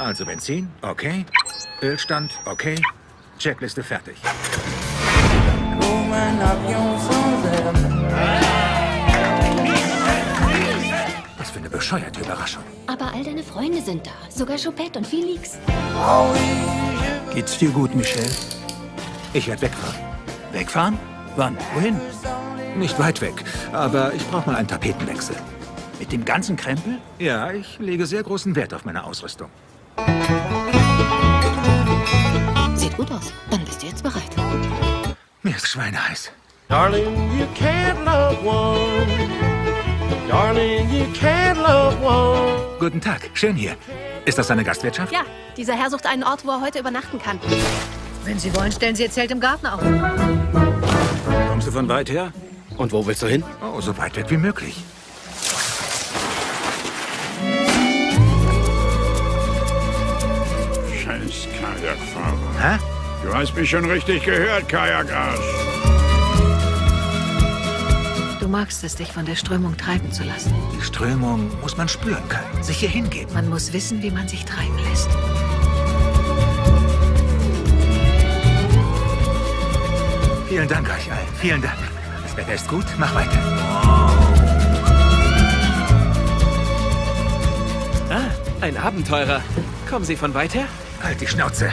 Also Benzin, okay. Ölstand, okay. Checkliste fertig. Was für eine bescheuerte Überraschung. Aber all deine Freunde sind da. Sogar Choupette und Felix. Geht's dir gut, Michelle? Ich werde wegfahren. Wegfahren? Wann? Wohin? Nicht weit weg, aber ich brauche mal einen Tapetenwechsel. Mit dem ganzen Krempel? Ja, ich lege sehr großen Wert auf meine Ausrüstung. Sieht gut aus. Dann bist du jetzt bereit. Mir ist schweineheiß. Darling, you can't love one. Darling, you can't love one. Guten Tag, schön hier. Ist das eine Gastwirtschaft? Ja, dieser Herr sucht einen Ort, wo er heute übernachten kann. Wenn Sie wollen, stellen Sie Ihr Zelt im Garten auf. Kommst du von weit her? Und wo willst du hin? Oh, so weit weg wie möglich. Kajakfahrer. Hä? Du hast mich schon richtig gehört, Kajakarsch. Du magst es, dich von der Strömung treiben zu lassen. Die Strömung muss man spüren können, sich hier hingeben. Man muss wissen, wie man sich treiben lässt. Vielen Dank euch allen. Vielen Dank. Das Wetter ist gut. Mach weiter. Ah, ein Abenteurer. Kommen Sie von weit her? Halt die Schnauze!